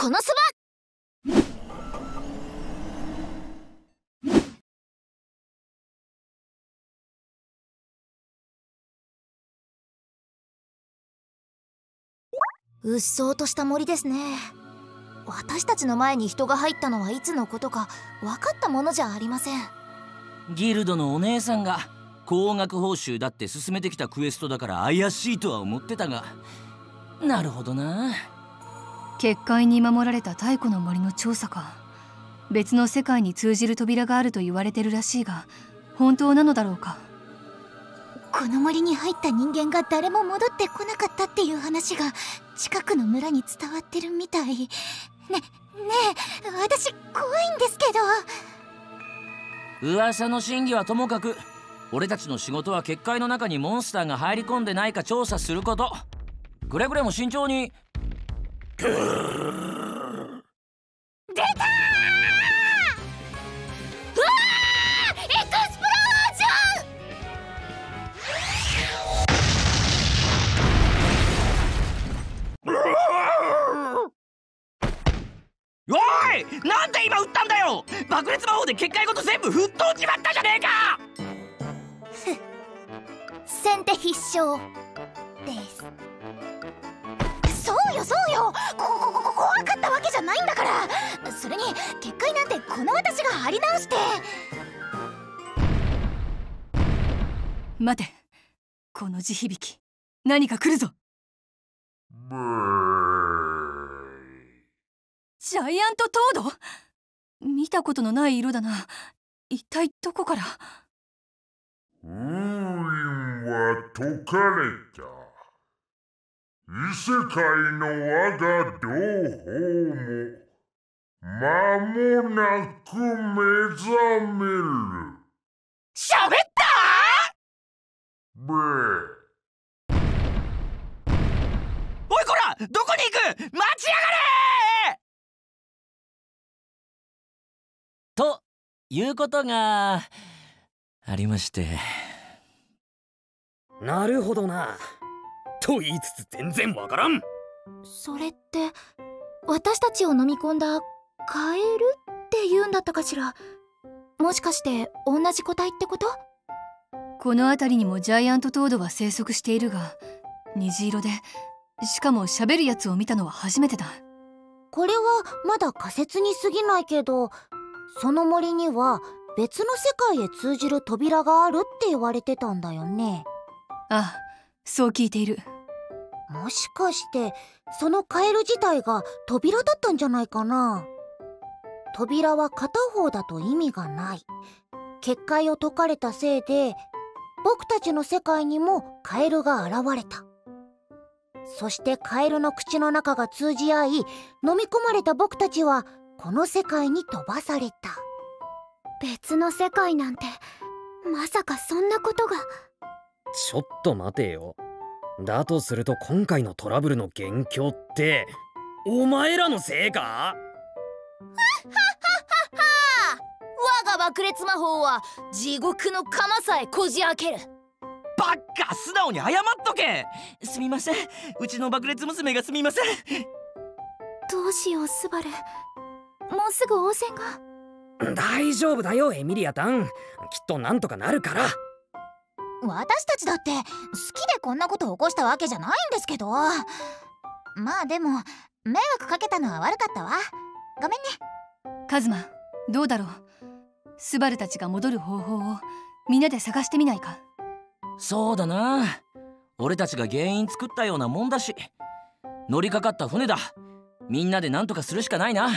このそば。うっそうとした森ですね。私たちの前に人が入ったのはいつのことか分かったものじゃありません。ギルドのお姉さんが高額報酬だって進めてきたクエストだから怪しいとは思ってたが。なるほどな。結界に守られた太古の森の調査か。別の世界に通じる扉があると言われてるらしいが本当なのだろうか。この森に入った人間が誰も戻ってこなかったっていう話が近くの村に伝わってるみたい。ねねえ私怖いんですけど。噂の真偽はともかく俺たちの仕事は結界の中にモンスターが入り込んでないか調査すること。くれぐれも慎重に出たおいなんで今撃ったんだよ爆裂魔法で結界ごと全部吹っ飛んじまったじゃねえか先手必勝。よそうよ。ここここ怖かったわけじゃないんだから。それに結界なんてこの私が張り直して。待て。この地響き。何か来るぞ。ジャイアントトード？見たことのない色だな。一体どこから？封印は解かれた異世界の我が同胞も間もなく目覚める。喋った？ブおいこら！どこに行く？待ちやがれ！ということがありまして。なるほどなと言いつつ全然わからん。それって私たちを飲み込んだカエルって言うんだったかしら？もしかして同じ個体ってこと？この辺りにもジャイアントトードは生息しているが虹色でしかも喋るやつを見たのは初めてだ。これはまだ仮説に過ぎないけどその森には別の世界へ通じる扉があるって言われてたんだよね。ああそう聞いているもしかしてそのカエル自体が扉だったんじゃないかな？扉は片方だと意味がない。結界を解かれたせいで僕たちの世界にもカエルが現れた。そしてカエルの口の中が通じ合い飲み込まれた僕たちはこの世界に飛ばされた。別の世界なんてまさかそんなことが。ちょっと待てよだとすると今回のトラブルの元凶ってお前らのせいか？我が爆裂魔法は地獄の釜さえこじ開ける。バッカ素直に謝っとけ。すみません。うちの爆裂娘がすみません。どうしようスバル。もうすぐ応戦が。大丈夫だよエミリアタン。きっとなんとかなるから私たちだって好きでこんなこと起こしたわけじゃないんですけど。まあでも迷惑かけたのは悪かったわ。ごめんね。カズマどうだろう。スバルたちが戻る方法をみんなで探してみないか。そうだな。俺たちが原因作ったようなもんだし。乗りかかった船だ。みんなで何とかするしかないな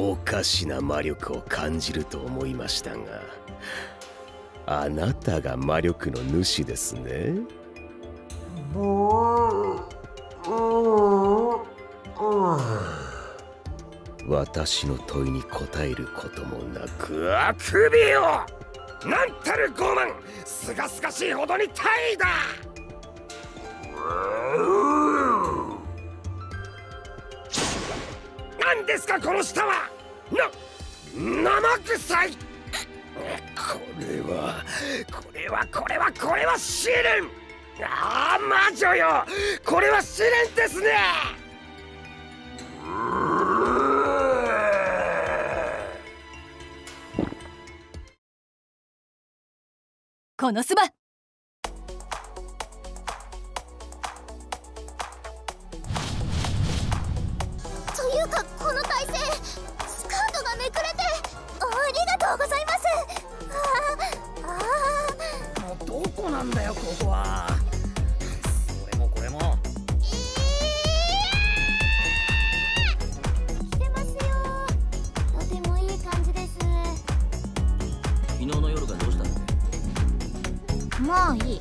おかしな魔力を感じると思いましたがあなたが魔力の主ですね。私の問いに答えることもなくあくびよなんたる傲慢。すがすがしいほどに大だ何ですかこの舌は。な生臭い。くれはこれはこれはこれは試練。ああ魔女よ。これは試練ですね。このそば。というかなんだよここは。それもこれも。来てますよ。とてもいい感じです。昨日の夜がどうしたの？まあいい